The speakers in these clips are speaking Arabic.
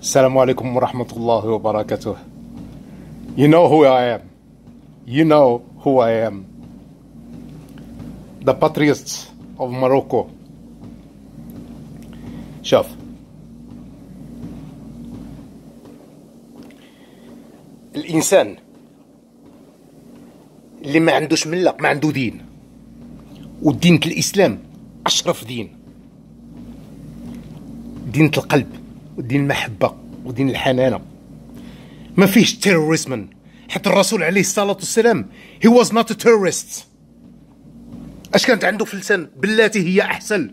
السلام عليكم ورحمة الله وبركاته You know who I am. You know who I am. The patriots of Morocco. شوف الإنسان اللي ما عندوش ملة ما عنده دين. ودينة الإسلام. أشرف دين. دينة القلب ودين المحبة ودين الحنانة. ما فيهش تيروريزم حتى الرسول عليه الصلاة والسلام was not a terrorist. أش كانت عنده في اللسان؟ بلاتي هي أحسن.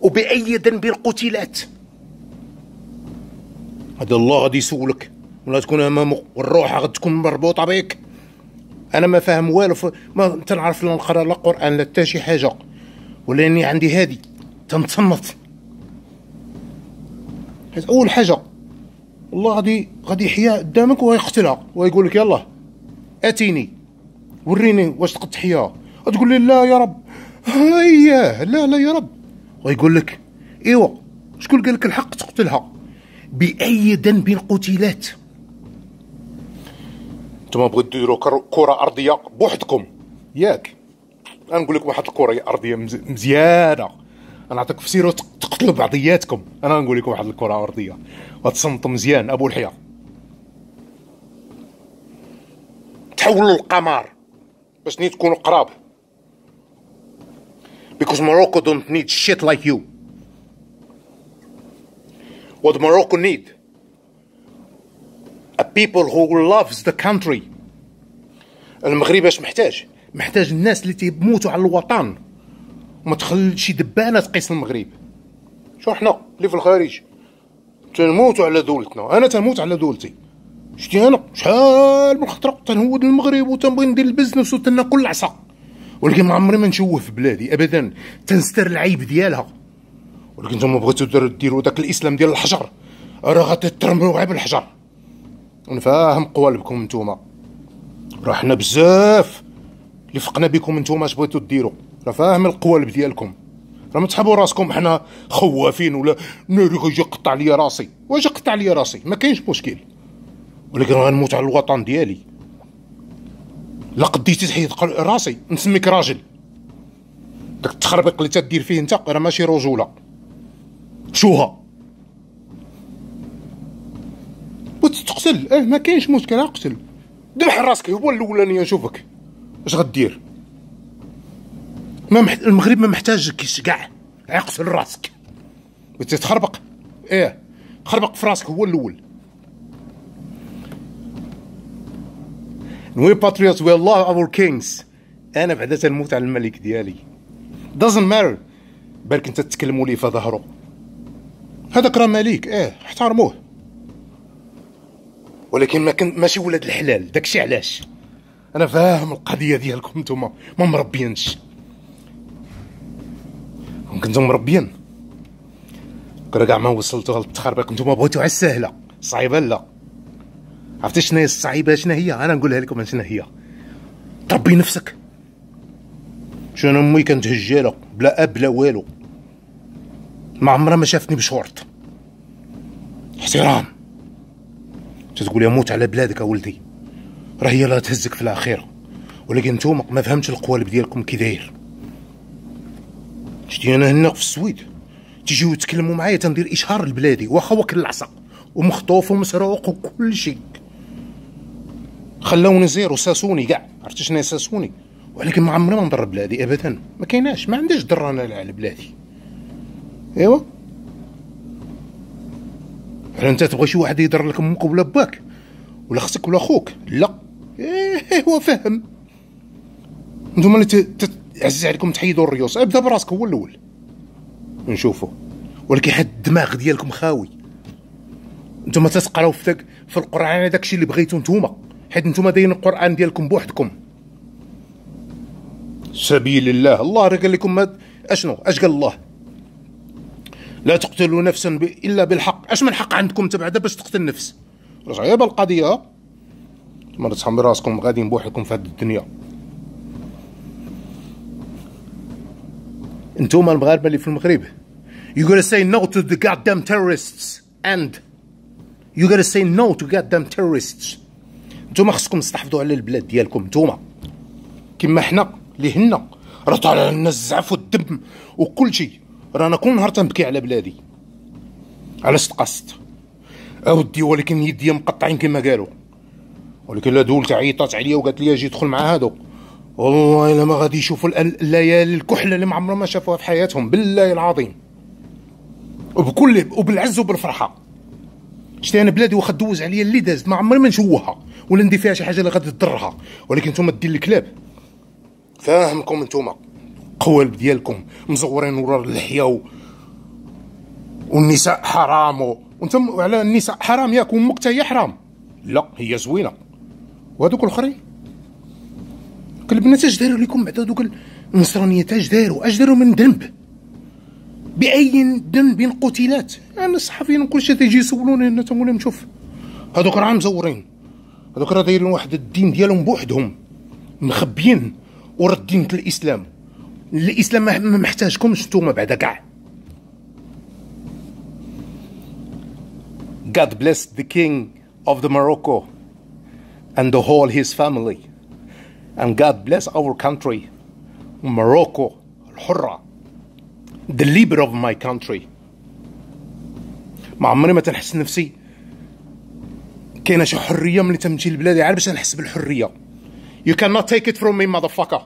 وبأي ذنب قتلت. هذا الله غادي يسولك. ولا تكون أمامه والروح غادي تكون مربوطة بك أنا ما فاهم والو. ما تنعرف لا نقرأ لا قرآن لا حتى شي حاجة. ولاني عندي هادي تنتصنت. حيت أول حاجة. الله غادي غادي يحيا قدامك ويقتلها ويقول لك يلا أتيني. وريني واش تقد تحياها تقول لي لا يا رب. اياه لا لا يا رب. ويقول لك إيوا شكون قال لك الحق تقتلها؟ بأي ذنب قتلت؟ نتوما بغيتو ديروا كر- كرة أرضية بوحدكم. ياك. أنا نقول لكم واحد الكرة أرضية مز- مزيانة. أنا نعطيك في سيرو تق- تقتلوا بعضياتكم. أنا نقول لكم واحد الكرة أرضية. وتصنتوا مزيان أبو الحياة. تحولوا للقمر باش ني تكونوا قراب. Because Morocco don't need shit like you. What Morocco need a people who loves the country. المغرب اش محتاج؟ محتاج الناس اللي تيموتوا على الوطن. وما تخلي شي دبانة تقيس المغرب. شو حنا اللي في الخارج. تنموتوا على دولتنا. أنا تنموت على دولتي. شتي أنا؟ شحال من خطرة تنهود المغرب وتنبغي ندير البزنس وتناكل العصا ولكن ما عمري ما نشوه في بلادي. ابدا تنستر العيب ديالها. ولكن نتوما بغيتو ديروا داك الإسلام ديال الحجر. راه غادي ترموا غير بالحجر ونفهم قوالبكم نتوما. راه حنا بزاف. اللي فقنا بكم نتوما اش بغيتو ديروا راه فاهم القوالب ديالكم راه ما تحبوا راسكم حنا خوافين ولا ناري غيجي قطع لي راسي. واش قطع لي راسي؟ ما كاينش مشكل. ولكن غنموت على الوطن ديالي. لا قديتي تحيد راسي. نسميك راجل. داك التخربيق اللي تدير فيه انت راه ماشي رجولة. شوها. تقتل آه ما كاينش مشكل اقتل ذبح راسك هو الاولاني نشوفك. اش غدير؟ ما محت... المغرب ما محتاجكش كاع. اقتل راسك. بغيتي تخربق. إيه خربق في راسك هو الأول. We patriots we love our kings. أنا بعدا تنموت على الملك ديالي. Doesn't matter. بالك انت تتكلموا لي في هذاك راه ملك. آه احترموه. ولكن ما كان ماشي ولاد الحلال. داكشي علاش؟ أنا فاهم القضية ديالكم نتوما. ما مربينش كنتم مربيين. كرا كاع ما وصلتوا للتخربيق نتوما بغيتو على السهله صعيبة لا. عرفتي شنو هي الصعيبة؟ شنو هي؟ أنا نقولها لكم شنو هي. تربي نفسك. شنو أمي كانت هجاله بلا أب بلا والو. ما عمرها ما شافتني بشورت. احترام. تتقول يا موت على بلادك يا ولدي. راه هي اللي تهزك في الاخيره ولكن نتوما ما فهمتش القوالب ديالكم كي داير. شتي أنا هنا في السويد تيجيو يتكلموا معايا تندير إشهار لبلادي واخا واكل العصا ومخطوف ومسروق وكل شيء. خلاوني zéro ساسوني كاع. عرفتي شنو ساسوني؟ ولكن ما عمري ما نضر بلادي ابدا. ما كايناش ما عنديش ضر أنا على بلادي. ايوا هل أنت تبغى شي واحد يضر لك أمك ولا باك. ولا أختك ولا خوك. لا. إيه هو فاهم أنتم اللي تعزز عليكم تحيدوا الريوس. أبدأ براسك هو الأول. نشوفوا ولكن حد الدماغ ديالكم خاوي. نتوما تتقراو في في القرآن الشيء اللي بغيتو نتوما. حيت نتوما دايرين القرآن ديالكم بوحدكم. سبيل الله. الله راه قال لكم أشنو؟ أش قال الله؟ لا تقتلوا نفسا. إلا بالحق. أش من حق عندكم انت بعدا باش تقتل نفس صعيبه القضية ما تحمل راسكم غاديين بوحدكم في هذه الدنيا. أنتم المغاربة اللي في المغرب. You gotta say no to the goddamn terrorists. And you gotta say no to goddamn terrorists. أنتم خصكم تستحفظوا على البلاد ديالكم أنتم كما حنا اللي هنا. راه طالع لنا الزعف والدم وكل شيء. رانا كل نهار تنبكي على بلادي. علاش تقصت؟ أودي ولكن يدي مقطعين كما قالوا. ولكن الدولة عيطات عليا وقالت لي أجي ادخل مع هادو. والله إلا ما غادي يشوفوا الليالي الكحله اللي ما عمرهم ما شافوها في حياتهم بالله العظيم. وبكل وبالعز وبالفرحة. شتي أنا بلادي واخا دوز عليا اللي دازت ما عمري ما نشوهها ولا ندير فيها شي حاجة اللي غادي تضرها. ولكن نتوما دير الكلاب. فاهمكم نتوما. قوالب ديالكم مزورين ورا اللحيه. والنساء حرام. وأنتم على النساء حرام ياك وامك هي حرام. لا هي زوينة. وهذوك الأخرين. البنات اش داروا لكم بعد هذوك النصرانية؟ اش داروا؟ اش داروا من ذنب؟ بأي ذنب قتلات يعني الصحفيين وكل شيء تيجي يسولوني أنا تنقول لهم شوف هذوك راه مزورين. هذوك راه دايرين واحد الدين ديالهم بوحدهم. مخبيين ورا الإسلام. الإسلام ما محتاجكمش نتوما بعدا كاع. God bless the king of the Morocco and the whole his family and God bless our country Morocco الحرة the leader of my country ما عمري ما تنحس نفسي كاينه شي حريه ملي تمشي لبلادي عارف باش نحس بالحريه you cannot take it from me motherfucker